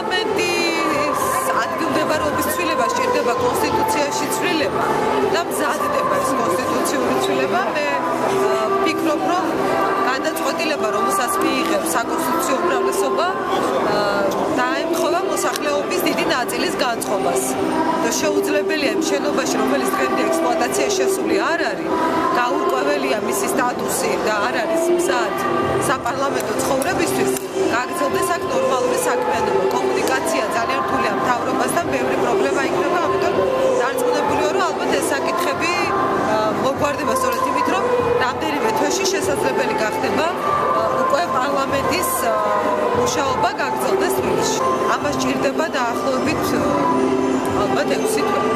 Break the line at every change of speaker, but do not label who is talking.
პარლამენტის ადგილმდებარეობის ცვლილება შეიძლება კონსტიტუციაში ცვლილება და მზადდება ეს კონსტიტუციური ცვლილება. მე ვფიქრობ რომ გადაწყვეტილება რომელსაც მიიღებს საკონსტიტუციო უმრავლესობა დაემთხვევა მოსახლეობის დიდი ნაწილის განწყობას. და შეუძლებელია იმ შენობაში რომელიც დღემდე ექსპლუატაციაში შესული არ არის გაურკვეველია მისი სტატუსი და არ არის მზად საპარლამენტო მოგვარდება სწორედ იმით რომ რამდენიმე თვეში შესაძლებელი გახდება უკვე პარლამენტის მუშაობა გაგრძელდეს თბილისში. ამას ჭირდება დაახლოებით ალბათ 6 თვე